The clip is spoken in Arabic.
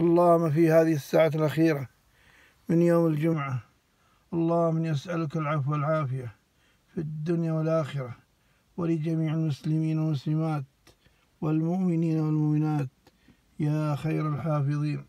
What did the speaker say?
اللهم في هذه الساعة الأخيرة من يوم الجمعة اللهم يسألك العفو والعافية في الدنيا والآخرة ولجميع المسلمين والمسلمات والمؤمنين والمؤمنات. يا خير الحافظين.